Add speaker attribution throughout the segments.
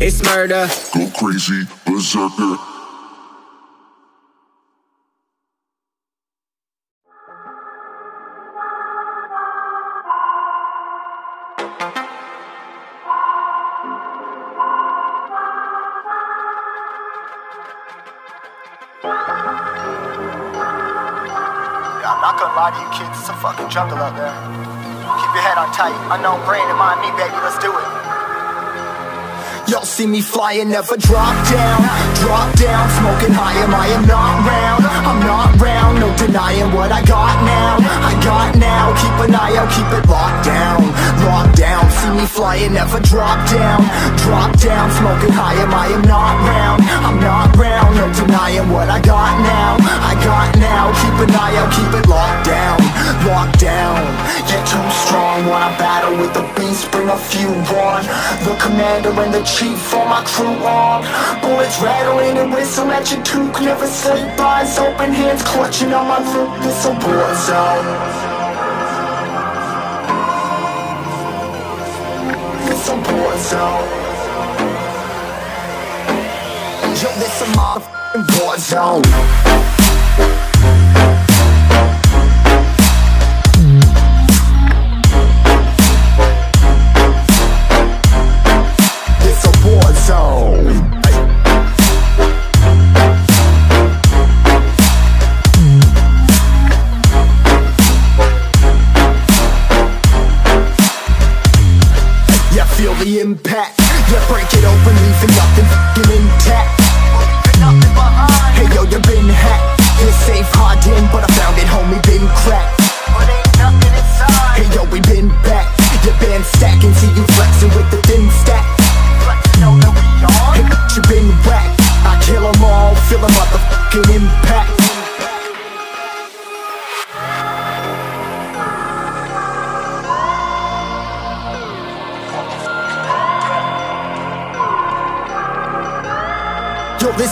Speaker 1: It's murder. Go crazy, berserker.
Speaker 2: I'm not gonna lie to you kids, it's a fucking jungle out there. Keep your head on tight. Unknown brain and mind me, baby, let's do it. Y'all see me flying, never drop down, drop down, smoking high, am I am not round, I'm not round, no denying what I got now, I got now, keep an eye out, keep it locked down, locked down, see me flying, never drop down, drop down, smoking high, am I am not round, I'm not round, no denying what I got now, I got now, keep an eye out, keep it locked down, locked down, you're too strong, wanna battle with the beast, bring a few on, the commander and the chief for my crew on, bullets rattling and whistle at your toque, never sleep, eyes open, hands clutching on my loot, this a war zone. It's a war zone. Yo, this a motherfucking war zone.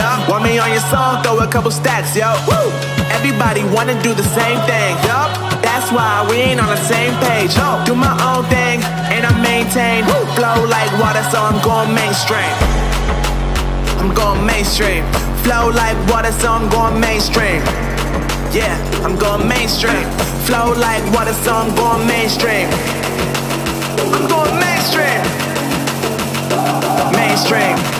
Speaker 3: though. Want me on your song, throw a couple stacks, yo. Woo! Everybody wanna do the same thing. Yup. That's why we ain't on the same page. Do my own thing, and I maintain. Flow like water, so I'm going mainstream. I'm going mainstream. Flow like water, so I'm going mainstream. Yeah, I'm going mainstream. Flow like water, so I'm going mainstream. I'm going mainstream. Mainstream.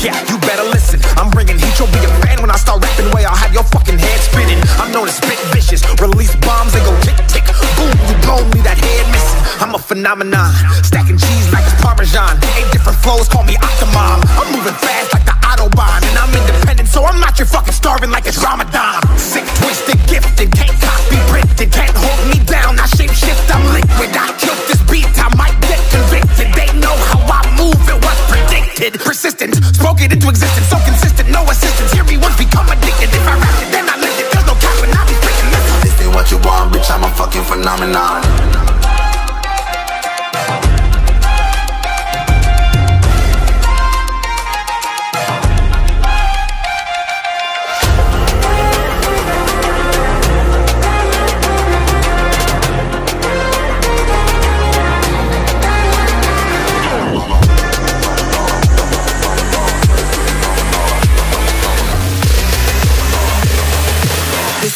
Speaker 4: Yeah, you better listen. I'm bringing heat. You'll be a fan when I start rapping. Way I'll have your fucking head spinning. I'm known as spit vicious. Release bombs and go tick tick. Boom, you blown me that head missing. I'm a phenomenon. Stacking cheese like it's Parmesan. Eight different flows, call me Octomom. I'm moving fast like the Autobahn. And I'm independent, so I'm not your fucking starving like it's Ramadan. Sick, twisted, gifted. Can't copy, printed. Can't hold me down. I shape shift, I'm liquid. I killed this beat. I might get convicted. They know how I move. It was predicted. Persistent, spoke it into existence. So consistent, no assistance. Hear me once, become addicted. If I rap it, then I live it. There's no cap, and I be freaking missing.
Speaker 5: This ain't what you want, bitch, I'm a fucking phenomenon.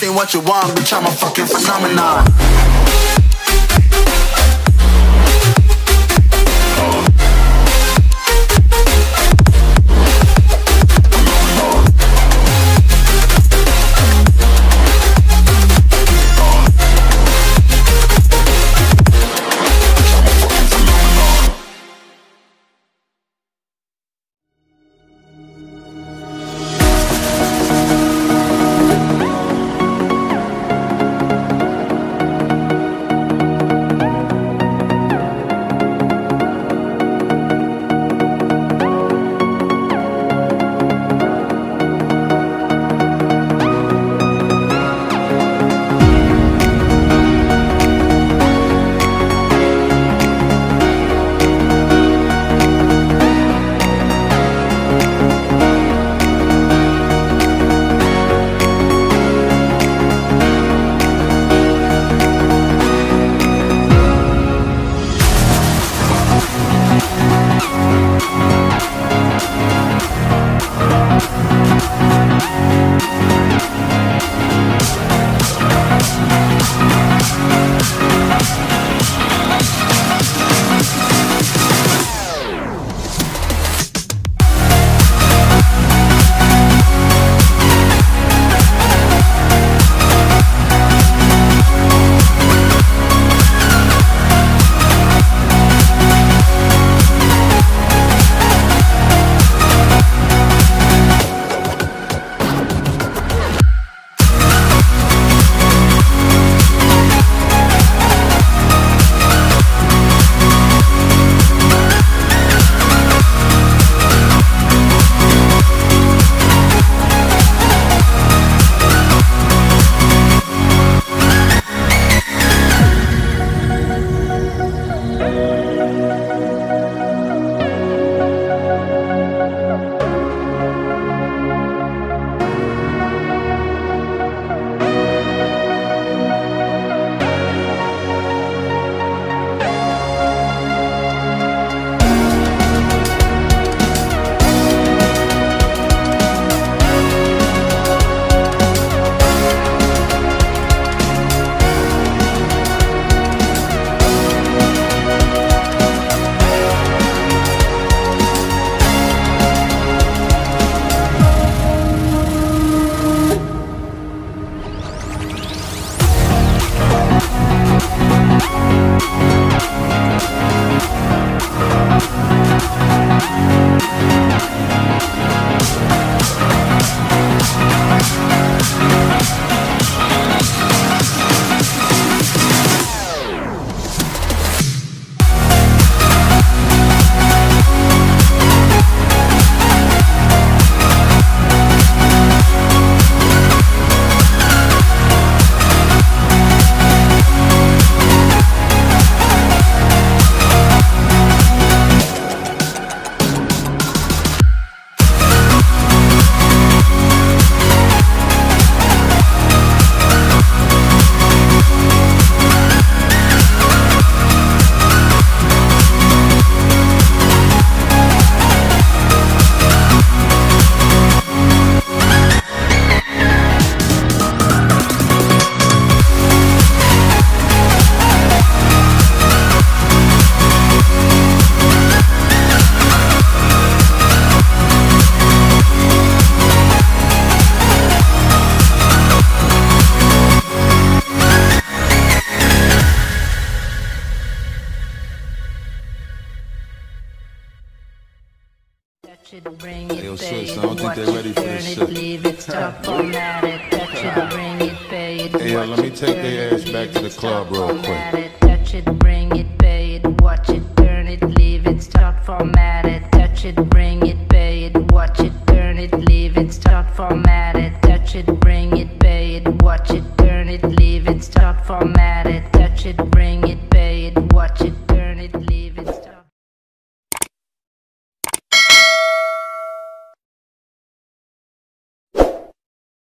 Speaker 5: Ain't what you want, bitch, I'm a fucking phenomenon.
Speaker 6: This shit. Hey, yo, let me take their ass back to the club real quick.
Speaker 1: Touch it, bring it, pay it, watch it, turn it, leave it, format it. Touch it, bring it,